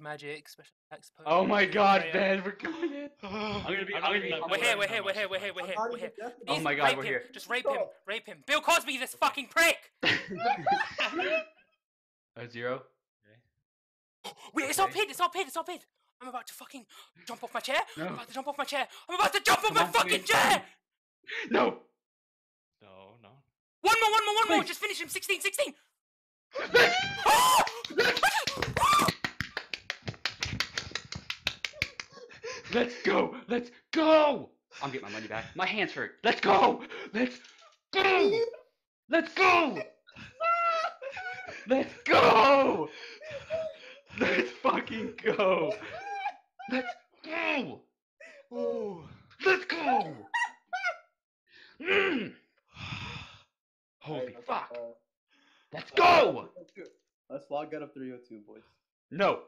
magic, special attacks. Oh my god, Freya. Ben, we're coming in. I'm gonna be- I'm gonna be- We're here, we're here, we're here, we're here, we're here, we're here. Oh Please my God, rape we're him. here. Just rape him, rape him. Bill Cosby, this fucking prick! A oh, zero. Wait, it's not Okay. pid, it's not pid, it's not pid. I'm about to fucking jump off my chair. I'm about to jump off my chair. I'm about to jump off Come my on, fucking please. chair! No. No, no. One more, one more, one more. Just finish him. 16, 16. Let's go. Let's go. I'm getting my money back. My hands hurt. Let's go. Let's go. Let's go. Let's go. Let's fucking go. Let's go. Let's go. Mm. Holy fuck. Let's go. Let's log out of 302, boys. No.